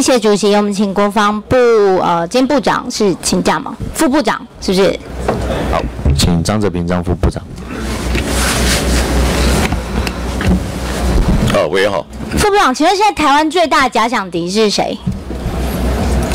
谢谢主席，我们请国防部呃兼部长是请假吗？副部长是不是？好，请张泽平张副部长。啊，委员好，副部长，请问现在台湾最大的假想敌是谁？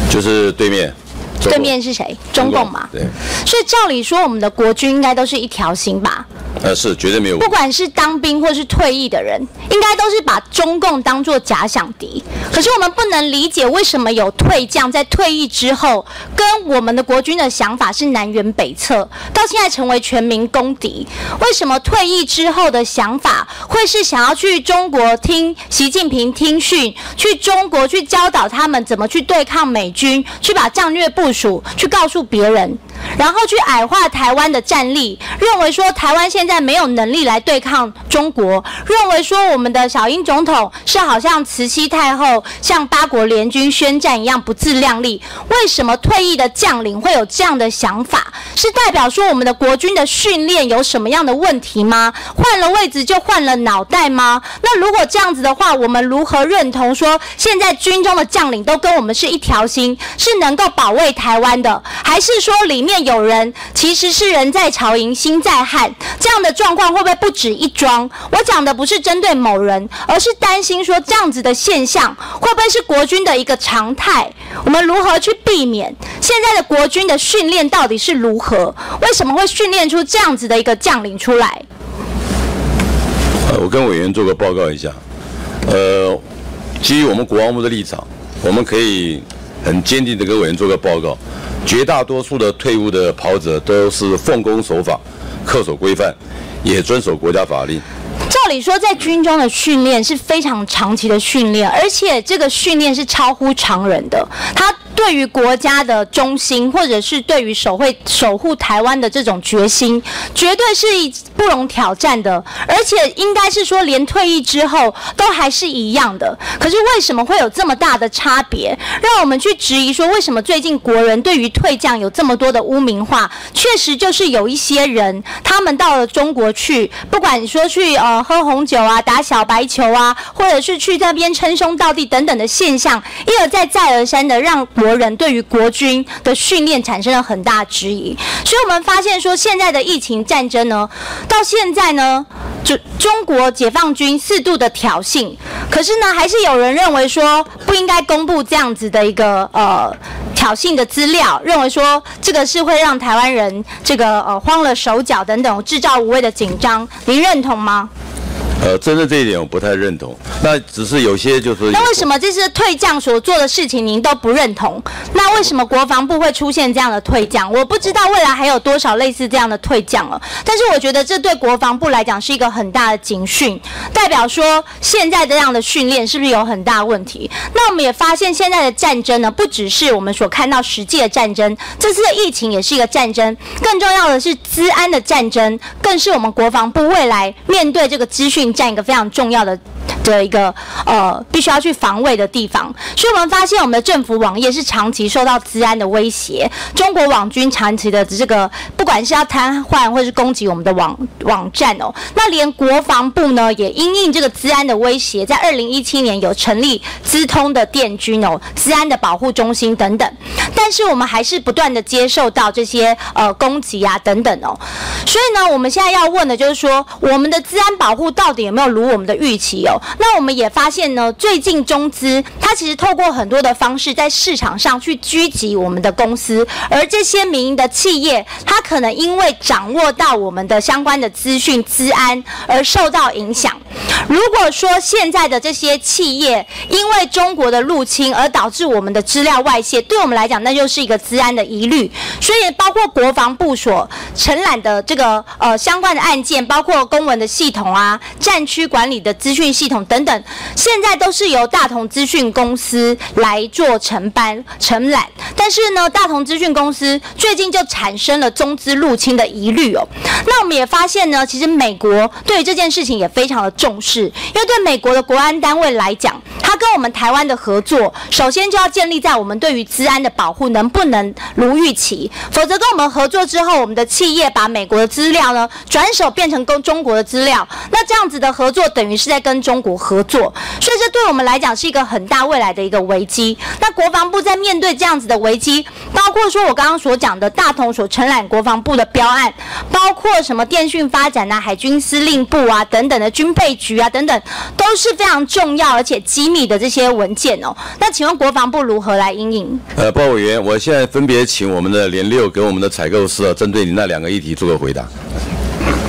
就是对面，对面是谁？中共嘛。对，所以照理说，我们的国军应该都是一条心吧？呃，是绝对没有不管是当兵或是退役的人，应该都是把中共当作假想敌。可是我们不能理解为什么有退将在退役之后，跟我们的国军的想法是南辕北辙，到现在成为全民公敌。为什么退役之后的想法会是想要去中国听习近平听训，去中国去教导他们怎么去对抗美军，去把战略部署去告诉别人？然后去矮化台湾的战力，认为说台湾现在没有能力来对抗中国，认为说我们的小英总统是好像慈禧太后向八国联军宣战一样不自量力。为什么退役的将领会有这样的想法？是代表说我们的国军的训练有什么样的问题吗？换了位置就换了脑袋吗？那如果这样子的话，我们如何认同说现在军中的将领都跟我们是一条心，是能够保卫台湾的？还是说里面有人其实是人在朝营心在汉？这样的状况会不会不止一桩？我讲的不是针对某人，而是担心说这样子的现象会不会是国军的一个常态？我们如何去避免？现在的国军的训练到底是如何？为什么会训练出这样子的一个将领出来？呃，我跟委员做个报告一下，呃，基于我们国防部的立场，我们可以很坚定的跟委员做个报告，绝大多数的退伍的跑者都是奉公守法、恪守规范，也遵守国家法令。照理说，在军中的训练是非常长期的训练，而且这个训练是超乎常人的。他对于国家的忠心，或者是对于守会守护台湾的这种决心，绝对是不容挑战的。而且应该是说，连退役之后都还是一样的。可是为什么会有这么大的差别？让我们去质疑说，为什么最近国人对于退将有这么多的污名化？确实就是有一些人，他们到了中国去，不管你说去呃喝红酒啊、打小白球啊，或者是去那边称兄道弟等等的现象，一而再再而三的让国人对于国军的训练产生了很大质疑。所以我们发现说，现在的疫情战争呢，到现在呢，就中国解放军四度的挑衅，可是呢，还是有人认为说不应该公布这样子的一个呃。挑衅的资料，认为说这个是会让台湾人这个呃慌了手脚等等，制造无谓的紧张，您认同吗？呃，针对这一点我不太认同。那只是有些就是那为什么这次退将所做的事情您都不认同？那为什么国防部会出现这样的退将？我不知道未来还有多少类似这样的退将了。但是我觉得这对国防部来讲是一个很大的警讯，代表说现在这样的训练是不是有很大问题？那我们也发现现在的战争呢，不只是我们所看到实际的战争，这次的疫情也是一个战争，更重要的是资安的战争，更是我们国防部未来面对这个资讯占一个非常重要的。的一个呃，必须要去防卫的地方，所以我们发现我们的政府网页是长期受到治安的威胁，中国网军长期的这个不管是要瘫痪或是攻击我们的网网站哦，那连国防部呢也因应这个治安的威胁，在二零一七年有成立资通的电军哦，治安的保护中心等等，但是我们还是不断的接受到这些呃攻击啊等等哦，所以呢，我们现在要问的就是说，我们的治安保护到底有没有如我们的预期哦？那我们也发现呢，最近中资它其实透过很多的方式在市场上去狙击我们的公司，而这些民营的企业，它可能因为掌握到我们的相关的资讯、资安而受到影响。如果说现在的这些企业因为中国的入侵而导致我们的资料外泄，对我们来讲那就是一个资安的疑虑。所以包括国防部所承揽的这个呃相关的案件，包括公文的系统啊、战区管理的资讯系统等等，现在都是由大同资讯公司来做承办承揽。但是呢，大同资讯公司最近就产生了中资入侵的疑虑哦。那我们也发现呢，其实美国对于这件事情也非常的重视。事，因为对美国的国安单位来讲，跟我们台湾的合作，首先就要建立在我们对于治安的保护能不能如预期，否则跟我们合作之后，我们的企业把美国的资料呢转手变成跟中国的资料，那这样子的合作等于是在跟中国合作，所以这对我们来讲是一个很大未来的一个危机。那国防部在面对这样子的危机，包括说我刚刚所讲的大同所承揽国防部的标案，包括什么电讯发展啊、海军司令部啊等等的军备局啊等等，都是非常重要而且机密的这些文件哦。那请问国防部如何来应应？呃，包委员，我现在分别请我们的联六跟我们的采购司啊，针对你那两个议题做个回答。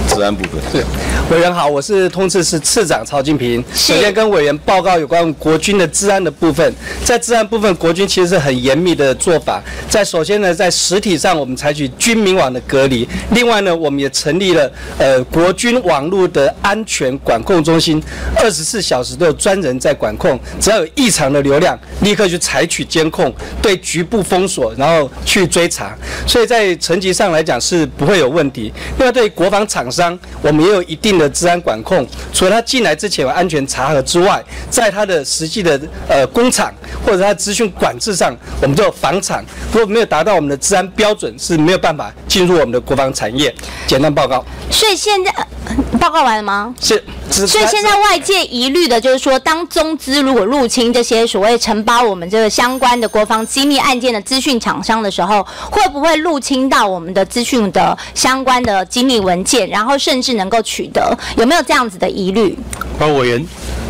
治安部分是委员好，我是通次室次长曹金平。首先跟委员报告有关国军的治安的部分，在治安部分，国军其实是很严密的做法。在首先呢，在实体上我们采取军民网的隔离，另外呢，我们也成立了呃国军网络的安全管控中心，二十四小时都有专人在管控，只要有异常的流量，立刻去采取监控，对局部封锁，然后去追查。所以在层级上来讲是不会有问题。另外，对于国防厂商，我们也有一定的治安管控。除了他进来之前有安全查核之外，在他的实际的呃工厂或者他资讯管制上，我们就有防厂。如果没有达到我们的治安标准，是没有办法进入我们的国防产业。简单报告所以现在报告完了吗？是。所以现在外界疑虑的就是说，当中资如果入侵这些所谓承包我们这个相关的国防机密案件的资讯厂商的时候，会不会入侵到我们的资讯的相关的机密文件，然后甚至能够取得？有没有这样子的疑虑？包委员，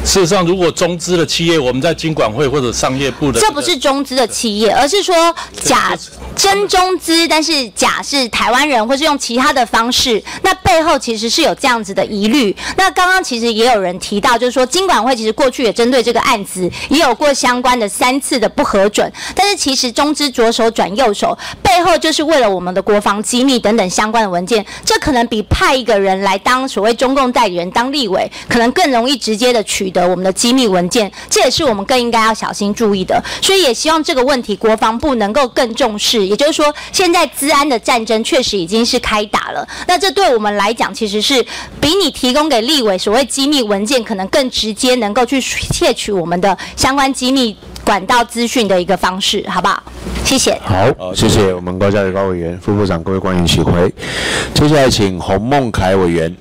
事实上，如果中资的企业，我们在经管会或者商业部的，这不是中资的企业，而是说假真中资，但是假是台湾人，或是用其他的方式，那背后其实是有这样子的疑虑。那刚刚其实也有人提到，就是说经管会其实过去也针对这个案子也有过相关的三次的不核准，但是其实中资左手转右手，背后就是为了我们的国防机密等等相关的文件，这可能比派一个人来当所谓中共代理人当立委，可能更容易直接的取得我们的机密文件，这也是我们更应该要小心注意的。所以也希望这个问题国防部能够更重视。也就是说，现在治安的战争确实已经是开打了，那这对我们来讲，其实是比你提供给立委所谓机密文件，可能更直接能够去窃取我们的相关机密管道资讯的一个方式，好不好？谢谢。好，谢谢我们高嘉瑜高委员、副部长、各位官员起回。接下来请洪孟凯委员。